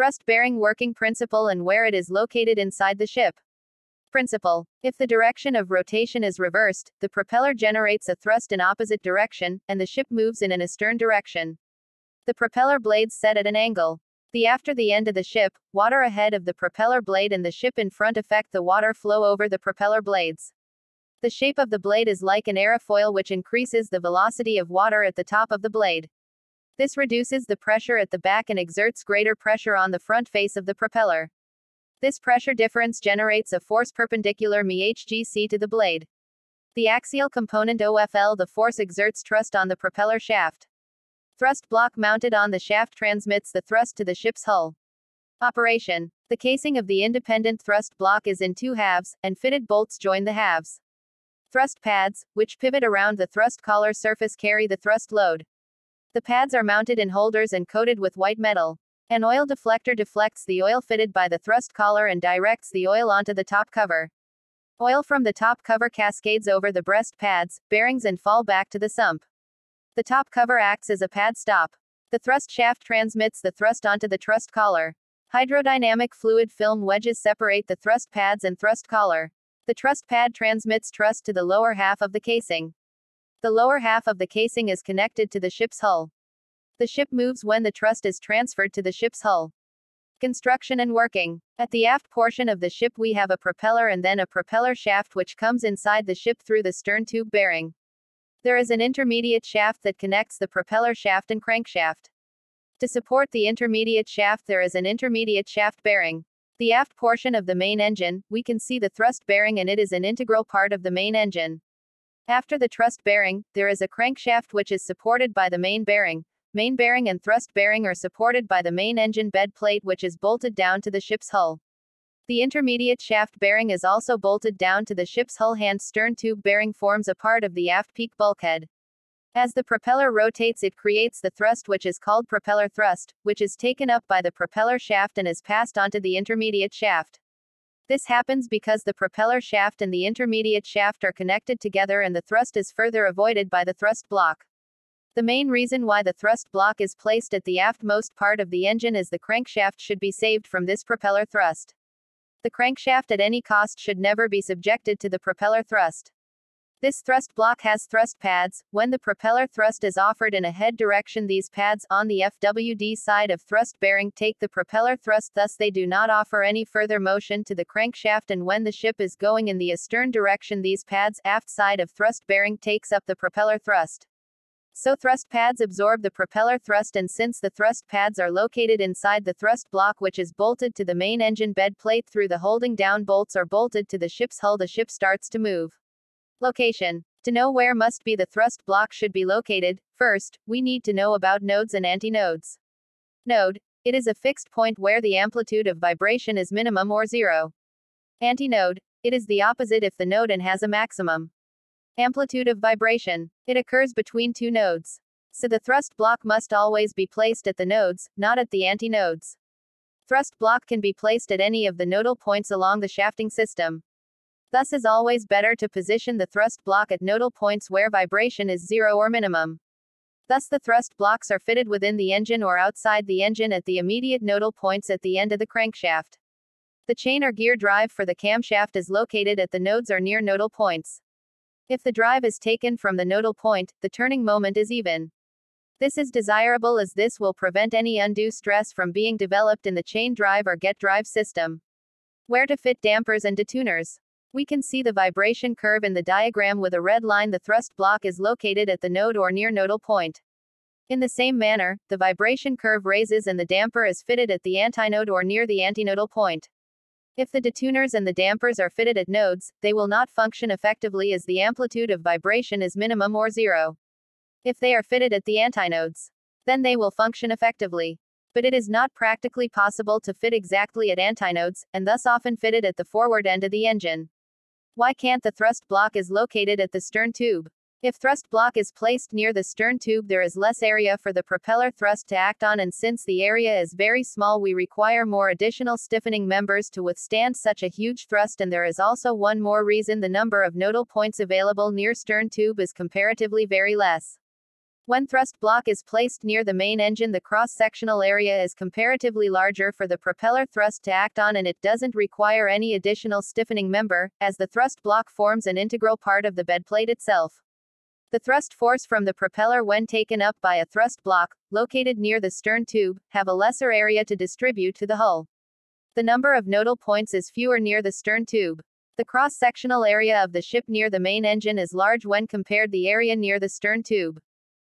Thrust bearing working principle and where it is located inside the ship. Principle. If the direction of rotation is reversed, the propeller generates a thrust in opposite direction, and the ship moves in an astern direction. The propeller blades set at an angle. The after the end of the ship, water ahead of the propeller blade and the ship in front affect the water flow over the propeller blades. The shape of the blade is like an aerofoil which increases the velocity of water at the top of the blade. This reduces the pressure at the back and exerts greater pressure on the front face of the propeller. This pressure difference generates a force perpendicular MHGC to the blade. The axial component OFL the force exerts thrust on the propeller shaft. Thrust block mounted on the shaft transmits the thrust to the ship's hull. Operation. The casing of the independent thrust block is in two halves, and fitted bolts join the halves. Thrust pads, which pivot around the thrust collar surface carry the thrust load. The pads are mounted in holders and coated with white metal. An oil deflector deflects the oil fitted by the thrust collar and directs the oil onto the top cover. Oil from the top cover cascades over the thrust pads, bearings and fall back to the sump. The top cover acts as a pad stop. The thrust shaft transmits the thrust onto the thrust collar. Hydrodynamic fluid film wedges separate the thrust pads and thrust collar. The thrust pad transmits thrust to the lower half of the casing. The lower half of the casing is connected to the ship's hull. The ship moves when the thrust is transferred to the ship's hull. Construction and working. At the aft portion of the ship we have a propeller and then a propeller shaft which comes inside the ship through the stern tube bearing. There is an intermediate shaft that connects the propeller shaft and crankshaft. To support the intermediate shaft there is an intermediate shaft bearing. The aft portion of the main engine, we can see the thrust bearing and it is an integral part of the main engine. After the thrust bearing, there is a crankshaft which is supported by the main bearing, Main bearing and thrust bearing are supported by the main engine bed plate which is bolted down to the ship's hull. The intermediate shaft bearing is also bolted down to the ship's hull hand stern tube bearing forms a part of the aft peak bulkhead. As the propeller rotates it creates the thrust which is called propeller thrust, which is taken up by the propeller shaft and is passed onto the intermediate shaft. This happens because the propeller shaft and the intermediate shaft are connected together and the thrust is further avoided by the thrust block. The main reason why the thrust block is placed at the aftmost part of the engine is the crankshaft should be saved from this propeller thrust. The crankshaft at any cost should never be subjected to the propeller thrust. This thrust block has thrust pads. When the propeller thrust is offered in a head direction, these pads on the FWD side of thrust bearing take the propeller thrust, thus, they do not offer any further motion to the crankshaft. And when the ship is going in the astern direction, these pads aft side of thrust bearing takes up the propeller thrust. So thrust pads absorb the propeller thrust and since the thrust pads are located inside the thrust block which is bolted to the main engine bed plate through the holding down bolts are bolted to the ship's hull the ship starts to move. Location. To know where must be the thrust block should be located, first, we need to know about nodes and antinodes. Node. It is a fixed point where the amplitude of vibration is minimum or zero. Antinode. It is the opposite if the node and has a maximum. Amplitude of vibration. It occurs between two nodes. So the thrust block must always be placed at the nodes, not at the antinodes. Thrust block can be placed at any of the nodal points along the shafting system. Thus is always better to position the thrust block at nodal points where vibration is zero or minimum. Thus the thrust blocks are fitted within the engine or outside the engine at the immediate nodal points at the end of the crankshaft. The chain or gear drive for the camshaft is located at the nodes or near nodal points. If the drive is taken from the nodal point, the turning moment is even. This is desirable as this will prevent any undue stress from being developed in the chain drive or gear drive system. Where to fit dampers and detuners. We can see the vibration curve in the diagram with a red line. The thrust block is located at the node or near nodal point. In the same manner, the vibration curve raises and the damper is fitted at the antinode or near the antinodal point. If the detuners and the dampers are fitted at nodes, they will not function effectively as the amplitude of vibration is minimum or zero. If they are fitted at the antinodes, then they will function effectively. But it is not practically possible to fit exactly at antinodes, and thus often fitted at the forward end of the engine. Why can't the thrust block is located at the stern tube? If thrust block is placed near the stern tube there is less area for the propeller thrust to act on and since the area is very small we require more additional stiffening members to withstand such a huge thrust and there is also one more reason the number of nodal points available near stern tube is comparatively very less. When thrust block is placed near the main engine the cross-sectional area is comparatively larger for the propeller thrust to act on and it doesn't require any additional stiffening member, as the thrust block forms an integral part of the bedplate itself. The thrust force from the propeller when taken up by a thrust block, located near the stern tube, have a lesser area to distribute to the hull. The number of nodal points is fewer near the stern tube. The cross-sectional area of the ship near the main engine is large when compared the area near the stern tube.